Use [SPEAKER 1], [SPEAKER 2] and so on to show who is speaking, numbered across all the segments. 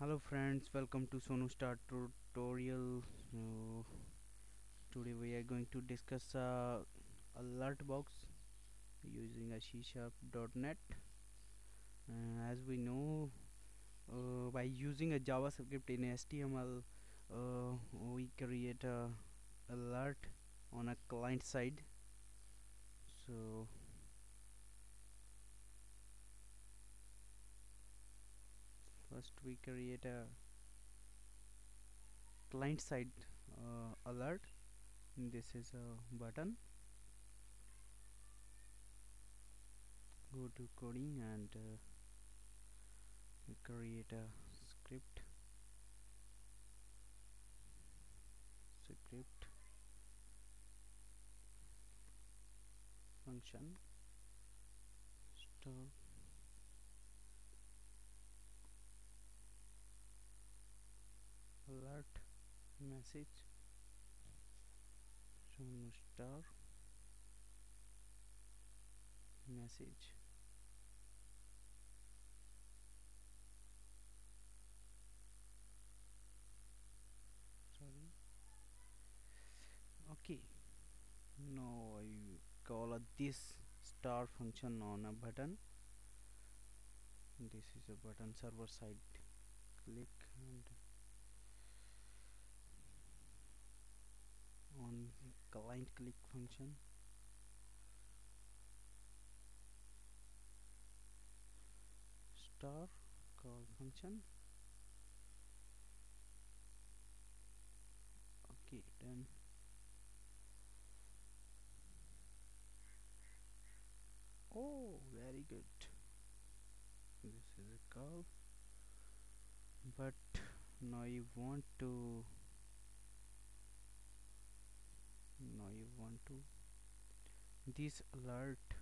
[SPEAKER 1] hello friends welcome to sonu star tutorial. Today we are going to discuss uh, alert box using a c sharp.net uh, as we know uh, by using a javascript in html uh, we create a alert on a client side. So first we create a client side uh, alert. This is a button. Go to coding and uh, we create a script. Script. Function. Star message Sonu star message sorry okay now I call this star function on a button this is a button server side click client click function. Star call function. Okay done. Oh very good. This is a call. But now you want to now you want to. This alert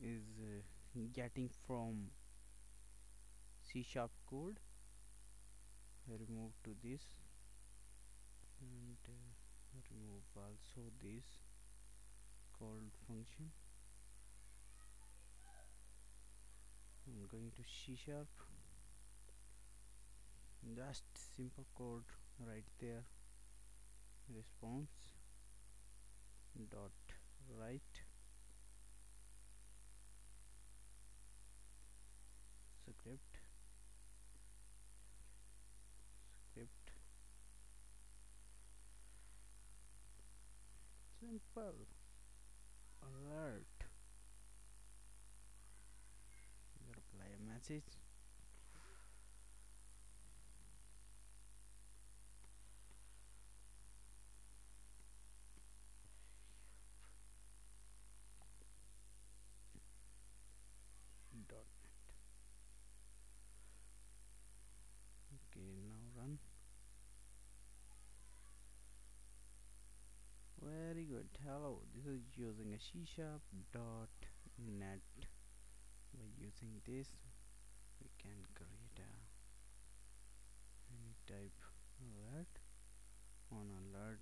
[SPEAKER 1] is uh, getting from C sharp code. Remove to this and uh, remove also this called function. I'm going to C sharp. Just simple code right there response dot write script. Script. Simple. Alert. Reply message dot net okay now run very good hello this is using a c sharp dot net. By using this we can create a any type alert. On alert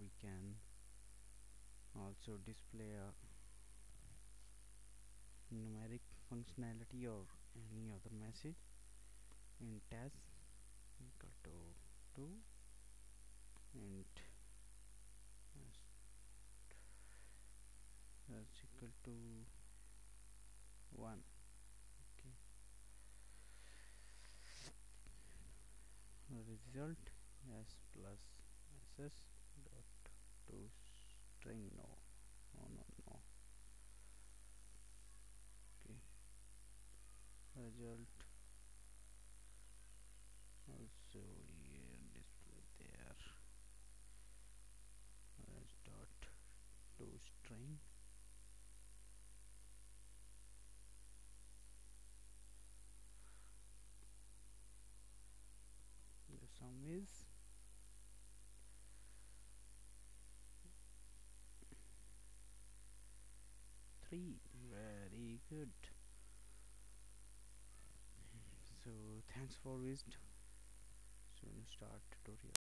[SPEAKER 1] we can also display a numeric functionality or any other message. In test to 2 and that's equal to 1 okay result s plus ss dot to string no no no no okay result also here display there as dot to string the sum is three very good. So thanks for visit so start tutorial